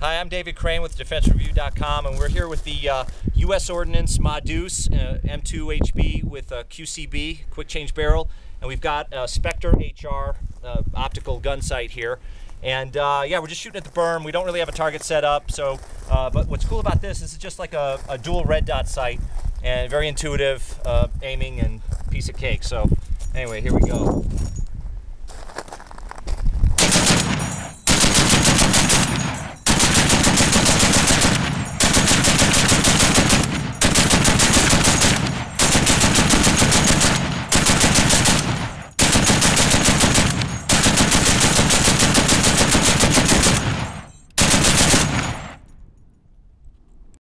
Hi, I'm David Crane with DefenseReview.com, and we're here with the uh, U.S. Ordnance Modus uh, M2HB with uh, a QCB, quick change barrel, and we've got a Specter HR uh, optical gun sight here. And uh, yeah, we're just shooting at the berm. We don't really have a target set up, so. But what's cool about this, this is just like a, a dual red dot sight, and very intuitive aiming and piece of cake. So anyway, here we go.